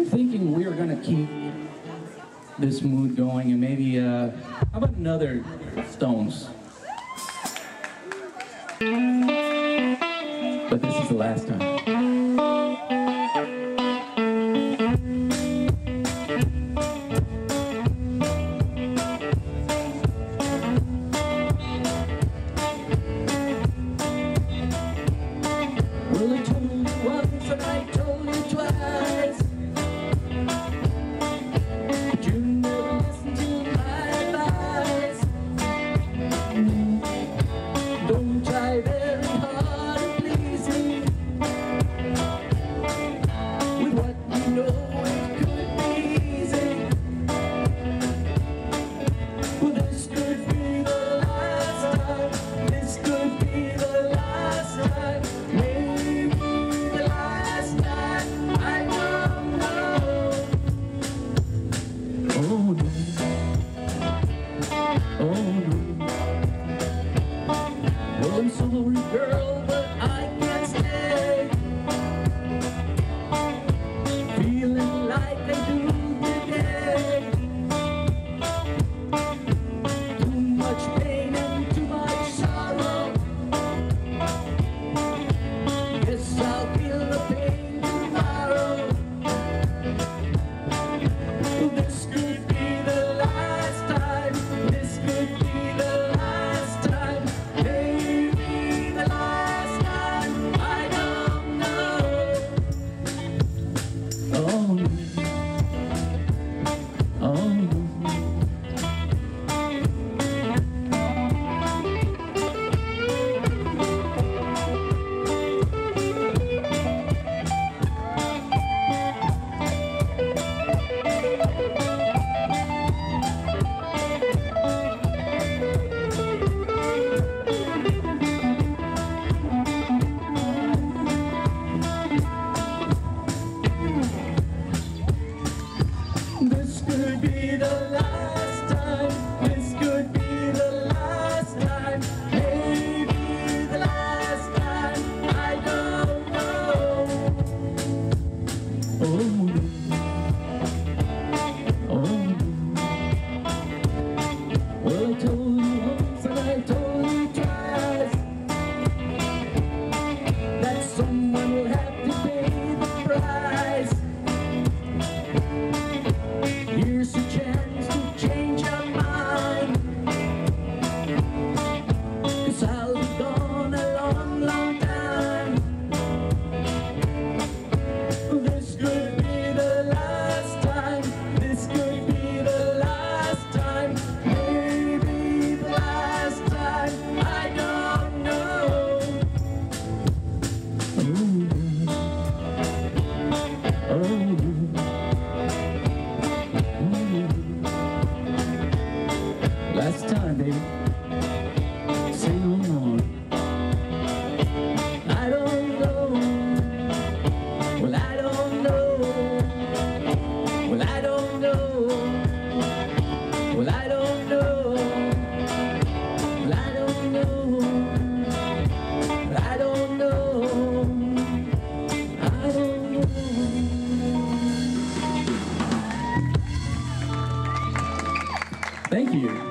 I'm thinking we are going to keep this mood going and maybe, uh, how about another Stones? But this is the last time. Well, I told you once and I told Oh, no. This could be the last. Oh. Thank you.